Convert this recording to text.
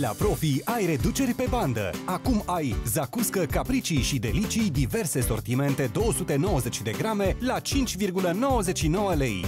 La Profi ai reduceri pe bandă. Acum ai zacuscă, capricii și delicii diverse sortimente 290 de grame la 5,99 lei.